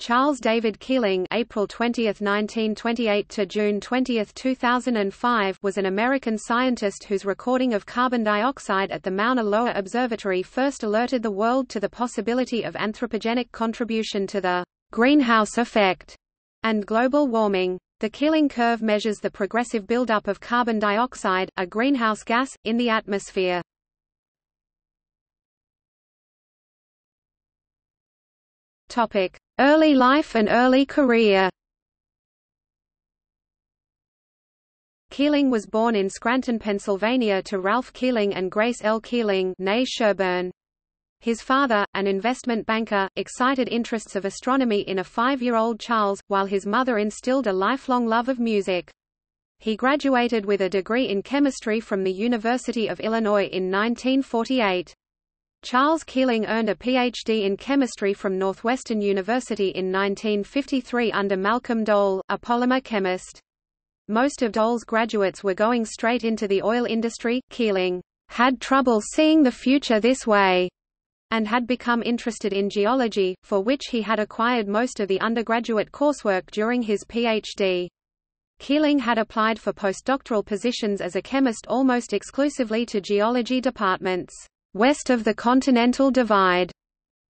Charles David Keeling April 20, 1928 to June 20, 2005 was an American scientist whose recording of carbon dioxide at the Mauna Loa Observatory first alerted the world to the possibility of anthropogenic contribution to the greenhouse effect and global warming. The Keeling curve measures the progressive buildup of carbon dioxide, a greenhouse gas, in the atmosphere. Topic: Early life and early career. Keeling was born in Scranton, Pennsylvania to Ralph Keeling and Grace L. Keeling Sherburne. His father, an investment banker, excited interests of astronomy in a five-year-old Charles, while his mother instilled a lifelong love of music. He graduated with a degree in chemistry from the University of Illinois in 1948. Charles Keeling earned a Ph.D. in chemistry from Northwestern University in 1953 under Malcolm Dole, a polymer chemist. Most of Dole's graduates were going straight into the oil industry. Keeling had trouble seeing the future this way and had become interested in geology, for which he had acquired most of the undergraduate coursework during his Ph.D. Keeling had applied for postdoctoral positions as a chemist almost exclusively to geology departments west of the Continental Divide.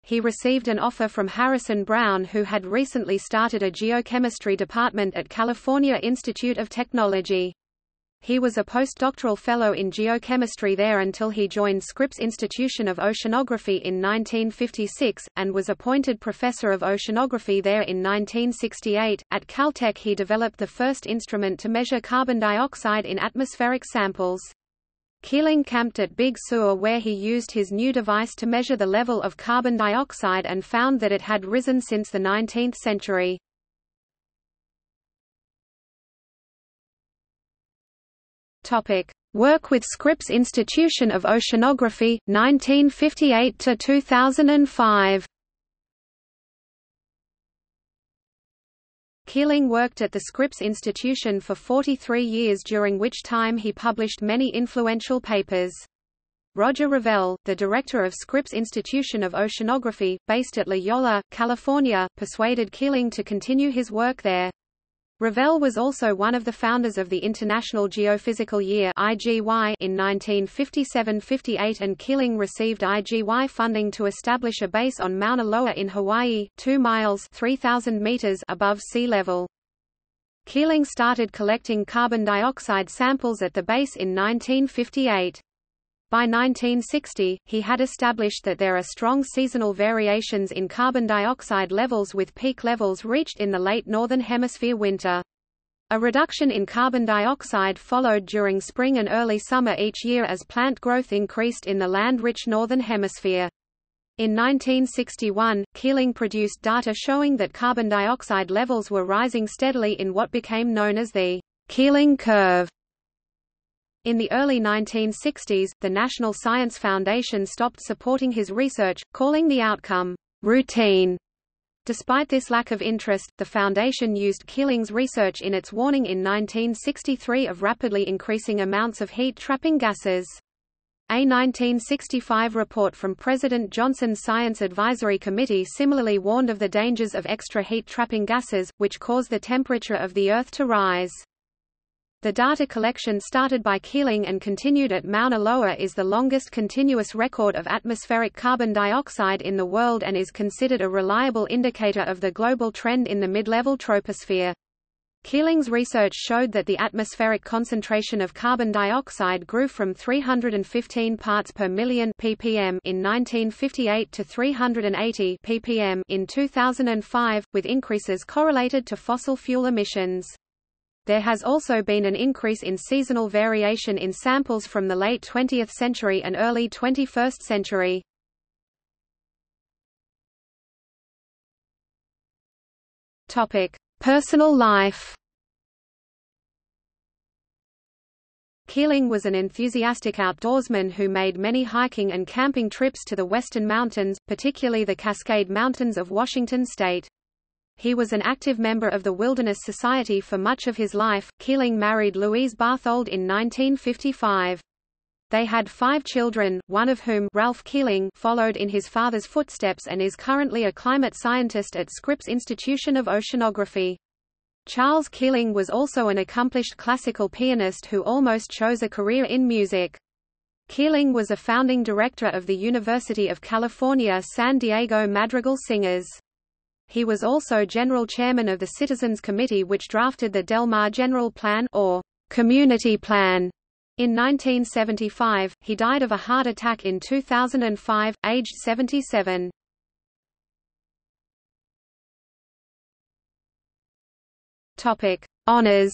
He received an offer from Harrison Brown who had recently started a geochemistry department at California Institute of Technology. He was a postdoctoral fellow in geochemistry there until he joined Scripps Institution of Oceanography in 1956, and was appointed professor of oceanography there in 1968. At Caltech he developed the first instrument to measure carbon dioxide in atmospheric samples. Keeling camped at Big Sur where he used his new device to measure the level of carbon dioxide and found that it had risen since the 19th century. Work with Scripps Institution of Oceanography 1958 Keeling worked at the Scripps Institution for 43 years during which time he published many influential papers. Roger Revelle, the director of Scripps Institution of Oceanography, based at La Jolla, California, persuaded Keeling to continue his work there. Revelle was also one of the founders of the International Geophysical Year (IGY) in 1957-58 and Keeling received IGY funding to establish a base on Mauna Loa in Hawaii, 2 miles (3000 meters) above sea level. Keeling started collecting carbon dioxide samples at the base in 1958. By 1960, he had established that there are strong seasonal variations in carbon dioxide levels with peak levels reached in the late Northern Hemisphere winter. A reduction in carbon dioxide followed during spring and early summer each year as plant growth increased in the land-rich Northern Hemisphere. In 1961, Keeling produced data showing that carbon dioxide levels were rising steadily in what became known as the Keeling curve. In the early 1960s, the National Science Foundation stopped supporting his research, calling the outcome routine. Despite this lack of interest, the Foundation used Keeling's research in its warning in 1963 of rapidly increasing amounts of heat-trapping gases. A 1965 report from President Johnson's Science Advisory Committee similarly warned of the dangers of extra heat-trapping gases, which cause the temperature of the Earth to rise. The data collection started by Keeling and continued at Mauna Loa is the longest continuous record of atmospheric carbon dioxide in the world and is considered a reliable indicator of the global trend in the mid-level troposphere. Keeling's research showed that the atmospheric concentration of carbon dioxide grew from 315 parts per million ppm in 1958 to 380 ppm in 2005, with increases correlated to fossil fuel emissions. There has also been an increase in seasonal variation in samples from the late 20th century and early 21st century. Topic: Personal life. Keeling was an enthusiastic outdoorsman who made many hiking and camping trips to the western mountains, particularly the Cascade Mountains of Washington state. He was an active member of the Wilderness Society for much of his life. Keeling married Louise Barthold in 1955. They had five children, one of whom Ralph Keeling followed in his father's footsteps and is currently a climate scientist at Scripps Institution of Oceanography. Charles Keeling was also an accomplished classical pianist who almost chose a career in music. Keeling was a founding director of the University of California San Diego Madrigal Singers. He was also general chairman of the Citizens Committee which drafted the Del Mar General Plan or Community Plan in 1975, he died of a heart attack in 2005, aged 77. Topic: Honors.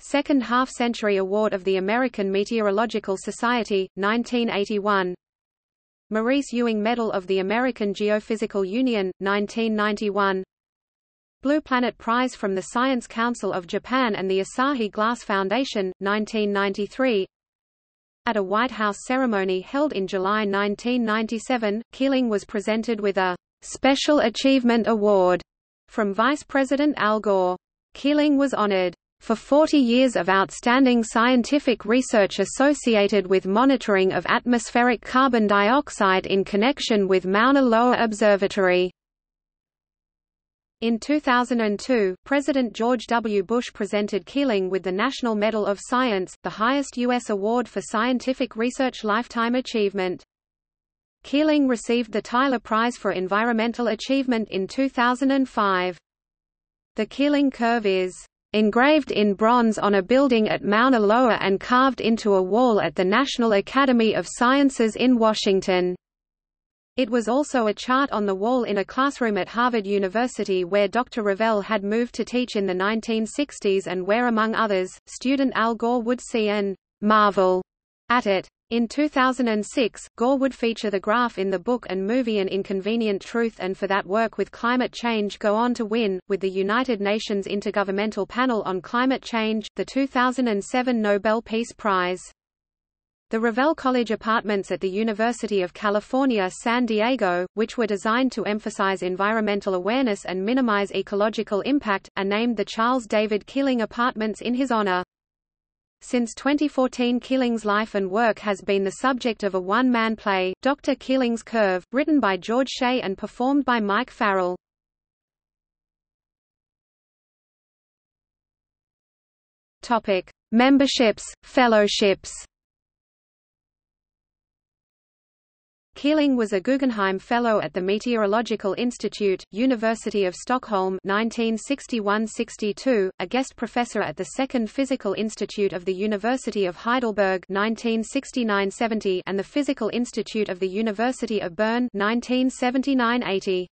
Second Half-Century Award of the American Meteorological Society, 1981. Maurice Ewing Medal of the American Geophysical Union, 1991. Blue Planet Prize from the Science Council of Japan and the Asahi Glass Foundation, 1993 At a White House ceremony held in July 1997, Keeling was presented with a «Special Achievement Award» from Vice President Al Gore. Keeling was honored for 40 years of outstanding scientific research associated with monitoring of atmospheric carbon dioxide in connection with Mauna Loa Observatory. In 2002, President George W. Bush presented Keeling with the National Medal of Science, the highest U.S. award for scientific research lifetime achievement. Keeling received the Tyler Prize for Environmental Achievement in 2005. The Keeling curve is engraved in bronze on a building at Mauna Loa and carved into a wall at the National Academy of Sciences in Washington. It was also a chart on the wall in a classroom at Harvard University where Dr. Revelle had moved to teach in the 1960s and where among others, student Al Gore would see and marvel at it. In 2006, Gore would feature the graph in the book and movie An Inconvenient Truth and for that work with climate change go on to win, with the United Nations Intergovernmental Panel on Climate Change, the 2007 Nobel Peace Prize. The Revelle College apartments at the University of California San Diego, which were designed to emphasize environmental awareness and minimize ecological impact, are named the Charles David Keeling Apartments in his honor. Since 2014 Keeling's life and work has been the subject of a one-man play, Dr. Keeling's Curve, written by George Shea and performed by Mike Farrell. Topic: Memberships, fellowships. Keeling was a Guggenheim Fellow at the Meteorological Institute, University of Stockholm 1961–62, a guest professor at the Second Physical Institute of the University of Heidelberg 1969–70 and the Physical Institute of the University of Bern 1979–80.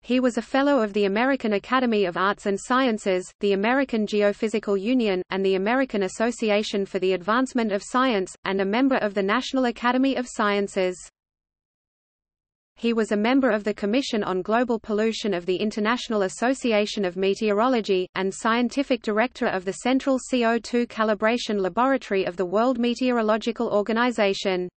He was a Fellow of the American Academy of Arts and Sciences, the American Geophysical Union, and the American Association for the Advancement of Science, and a member of the National Academy of Sciences. He was a member of the Commission on Global Pollution of the International Association of Meteorology, and scientific director of the Central CO2 Calibration Laboratory of the World Meteorological Organization.